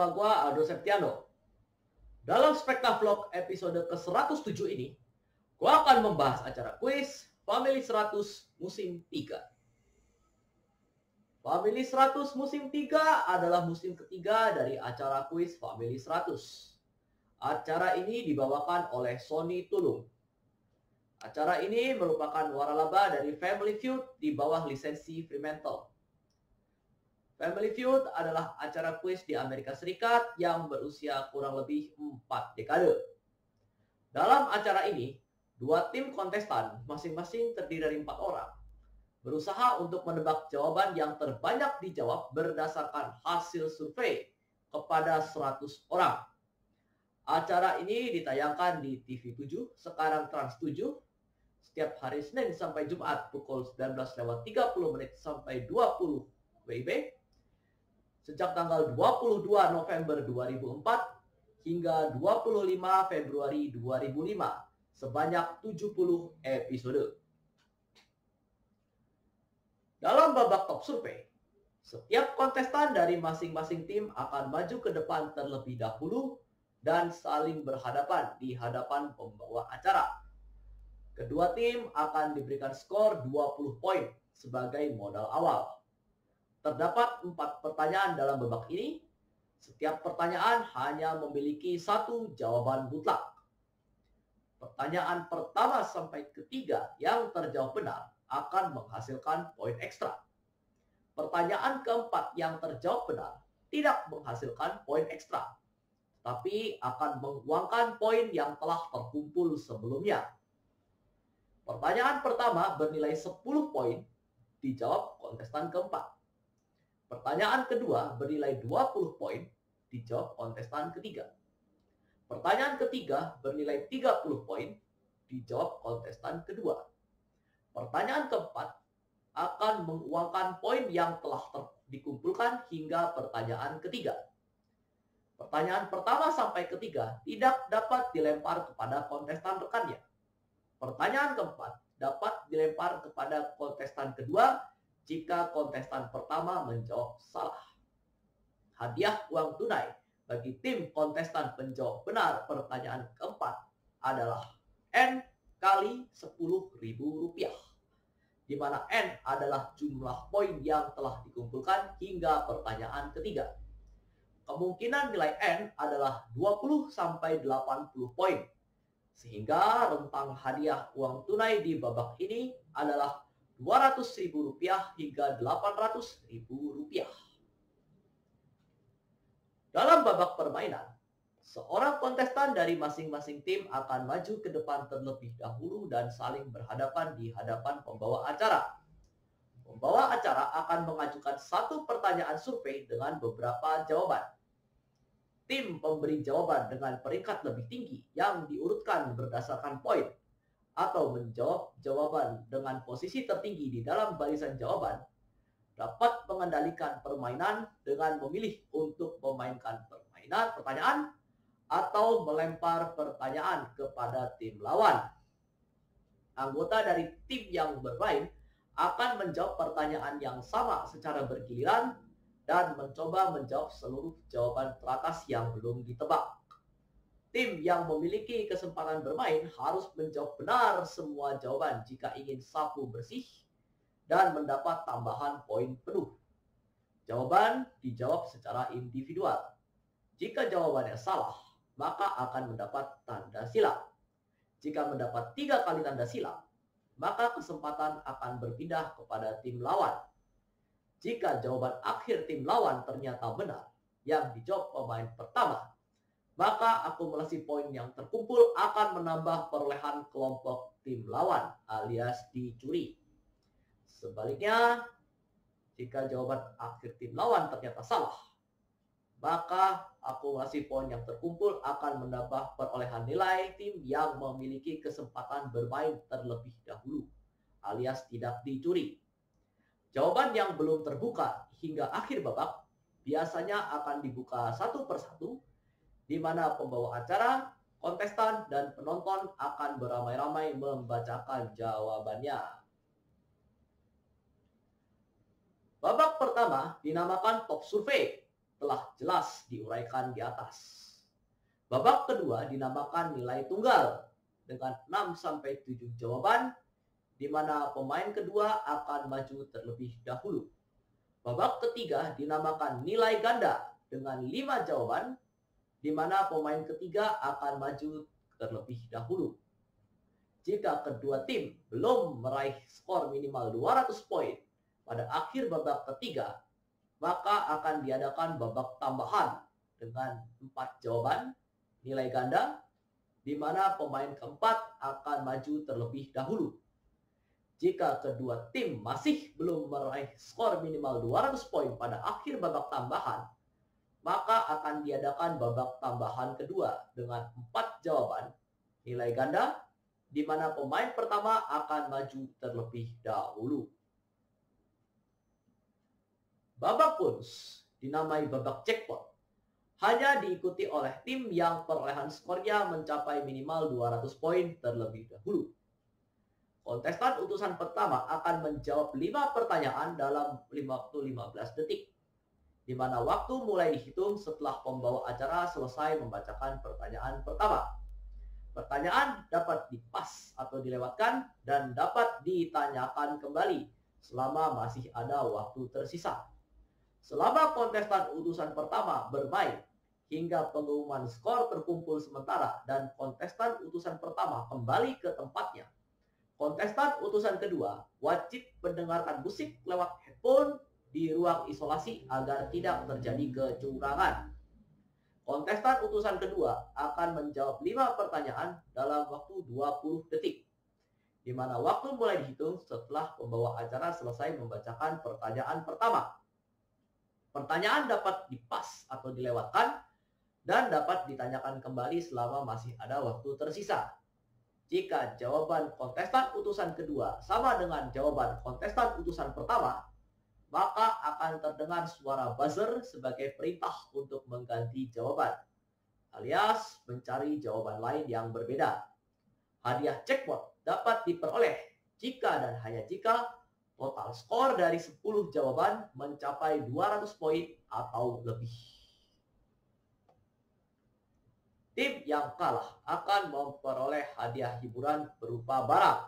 sama gua Aldo Septiano. Dalam Spekta Vlog episode ke-107 ini, gua akan membahas acara kuis Family 100 musim 3. Family 100 musim 3 adalah musim ketiga dari acara kuis Family 100. Acara ini dibawakan oleh Sony Tulung. Acara ini merupakan waralaba dari Family Feud di bawah lisensi Fremantle. Family Feud adalah acara kuis di Amerika Serikat yang berusia kurang lebih 4 dekade. Dalam acara ini, dua tim kontestan masing-masing terdiri dari empat orang berusaha untuk menebak jawaban yang terbanyak dijawab berdasarkan hasil survei kepada 100 orang. Acara ini ditayangkan di TV 7, sekarang Trans 7, setiap hari Senin sampai Jumat pukul 19.30 menit sampai 20 WIB sejak tanggal 22 November 2004 hingga 25 Februari 2005 sebanyak 70 episode. Dalam babak top survei, setiap kontestan dari masing-masing tim akan maju ke depan terlebih dahulu dan saling berhadapan di hadapan pembawa acara. Kedua tim akan diberikan skor 20 poin sebagai modal awal. Terdapat empat pertanyaan dalam babak ini. Setiap pertanyaan hanya memiliki satu jawaban mutlak. Pertanyaan pertama sampai ketiga yang terjawab benar akan menghasilkan poin ekstra. Pertanyaan keempat yang terjawab benar tidak menghasilkan poin ekstra, tapi akan menguangkan poin yang telah terkumpul sebelumnya. Pertanyaan pertama bernilai 10 poin dijawab kontestan keempat. Pertanyaan kedua bernilai 20 poin dijawab kontestan ketiga. Pertanyaan ketiga bernilai 30 poin dijawab kontestan kedua. Pertanyaan keempat akan menguangkan poin yang telah dikumpulkan hingga pertanyaan ketiga. Pertanyaan pertama sampai ketiga tidak dapat dilempar kepada kontestan rekannya. Pertanyaan keempat dapat dilempar kepada kontestan kedua jika kontestan pertama menjawab salah. Hadiah uang tunai bagi tim kontestan penjawab benar pertanyaan keempat adalah N kali ribu rupiah. Di mana N adalah jumlah poin yang telah dikumpulkan hingga pertanyaan ketiga. Kemungkinan nilai N adalah 20 sampai 80 poin. Sehingga rentang hadiah uang tunai di babak ini adalah Rp200.000 hingga Rp800.000. Dalam babak permainan, seorang kontestan dari masing-masing tim akan maju ke depan terlebih dahulu dan saling berhadapan di hadapan pembawa acara. Pembawa acara akan mengajukan satu pertanyaan survei dengan beberapa jawaban. Tim pemberi jawaban dengan peringkat lebih tinggi yang diurutkan berdasarkan poin atau menjawab jawaban dengan posisi tertinggi di dalam barisan jawaban dapat mengendalikan permainan dengan memilih untuk memainkan permainan pertanyaan atau melempar pertanyaan kepada tim lawan. Anggota dari tim yang bermain akan menjawab pertanyaan yang sama secara bergiliran dan mencoba menjawab seluruh jawaban teratas yang belum ditebak tim yang memiliki kesempatan bermain harus menjawab benar semua jawaban jika ingin sapu bersih dan mendapat tambahan poin penuh. Jawaban dijawab secara individual. Jika jawabannya salah, maka akan mendapat tanda silam. Jika mendapat tiga kali tanda silam, maka kesempatan akan berpindah kepada tim lawan. Jika jawaban akhir tim lawan ternyata benar, yang dijawab pemain pertama maka akumulasi poin yang terkumpul akan menambah perolehan kelompok tim lawan alias dicuri. Sebaliknya, jika jawaban akhir tim lawan ternyata salah, maka akumulasi poin yang terkumpul akan menambah perolehan nilai tim yang memiliki kesempatan bermain terlebih dahulu alias tidak dicuri. Jawaban yang belum terbuka hingga akhir babak biasanya akan dibuka satu persatu di mana pembawa acara, kontestan, dan penonton akan beramai-ramai membacakan jawabannya. Babak pertama dinamakan top survei, telah jelas diuraikan di atas. Babak kedua dinamakan nilai tunggal dengan 6 sampai 7 jawaban di mana pemain kedua akan maju terlebih dahulu. Babak ketiga dinamakan nilai ganda dengan 5 jawaban di mana pemain ketiga akan maju terlebih dahulu. Jika kedua tim belum meraih skor minimal 200 poin pada akhir babak ketiga, maka akan diadakan babak tambahan dengan 4 jawaban nilai ganda, di mana pemain keempat akan maju terlebih dahulu. Jika kedua tim masih belum meraih skor minimal 200 poin pada akhir babak tambahan, maka akan diadakan babak tambahan kedua dengan empat jawaban nilai ganda, di mana pemain pertama akan maju terlebih dahulu. Babak bonus dinamai babak jackpot hanya diikuti oleh tim yang perolehan skornya mencapai minimal 200 poin terlebih dahulu. Kontestan utusan pertama akan menjawab 5 pertanyaan dalam waktu 15 detik, di mana waktu mulai dihitung setelah pembawa acara selesai membacakan pertanyaan pertama. Pertanyaan dapat dipas atau dilewatkan dan dapat ditanyakan kembali selama masih ada waktu tersisa. Selama kontestan utusan pertama bermain hingga pengumuman skor terkumpul sementara dan kontestan utusan pertama kembali ke tempatnya. Kontestan utusan kedua wajib mendengarkan musik lewat headphone di ruang isolasi agar tidak terjadi kecurangan. Kontestan utusan kedua akan menjawab 5 pertanyaan dalam waktu 20 detik. Di mana waktu mulai dihitung setelah pembawa acara selesai membacakan pertanyaan pertama. Pertanyaan dapat dipas atau dilewatkan dan dapat ditanyakan kembali selama masih ada waktu tersisa. Jika jawaban kontestan utusan kedua sama dengan jawaban kontestan utusan pertama, maka akan terdengar suara buzzer sebagai perintah untuk mengganti jawaban, alias mencari jawaban lain yang berbeda. Hadiah jackpot dapat diperoleh jika dan hanya jika total skor dari 10 jawaban mencapai 200 poin atau lebih. Tim yang kalah akan memperoleh hadiah hiburan berupa barang.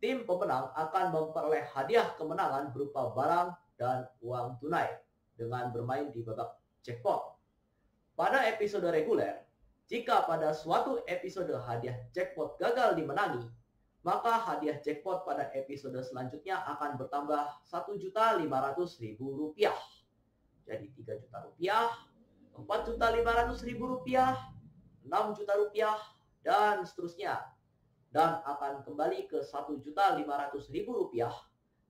Tim pemenang akan memperoleh hadiah kemenangan berupa barang dan uang tunai dengan bermain di babak jackpot. Pada episode reguler, jika pada suatu episode hadiah jackpot gagal dimenangi, maka hadiah jackpot pada episode selanjutnya akan bertambah Rp1.500.000. Jadi 3 juta rupiah, 4 juta 500 ribu rupiah, 6 juta rupiah, dan seterusnya. Dan akan kembali ke 1 juta 500 ribu rupiah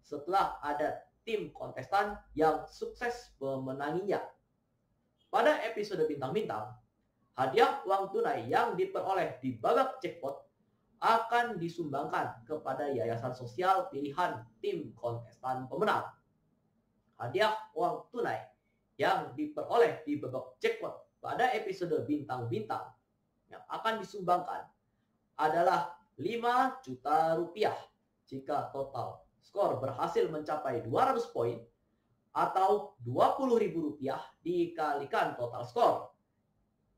setelah ada tim kontestan yang sukses memenanginya. Pada episode bintang-bintang, hadiah uang tunai yang diperoleh di babak jackpot akan disumbangkan kepada yayasan sosial pilihan tim kontestan pemenang. Hadiah uang tunai yang diperoleh di babak jackpot pada episode bintang-bintang yang akan disumbangkan adalah 5 juta rupiah jika total skor berhasil mencapai 200 poin atau 20 ribu rupiah dikalikan total skor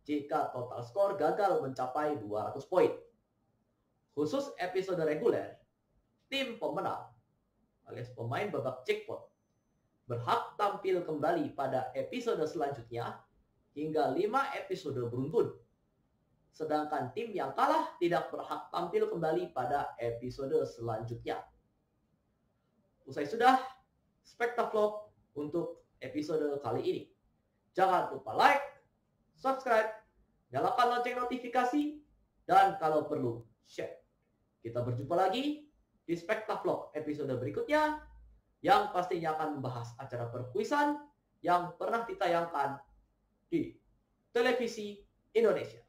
jika total skor gagal mencapai 200 poin. Khusus episode reguler, tim pemenang alias pemain babak jackpot berhak tampil kembali pada episode selanjutnya hingga 5 episode beruntun sedangkan tim yang kalah tidak berhak tampil kembali pada episode selanjutnya. Usai sudah, Spektavlog untuk episode kali ini. Jangan lupa like, subscribe, nyalakan lonceng notifikasi, dan kalau perlu, share. Kita berjumpa lagi di Spektavlog episode berikutnya yang pastinya akan membahas acara perkuisan yang pernah ditayangkan di televisi Indonesia.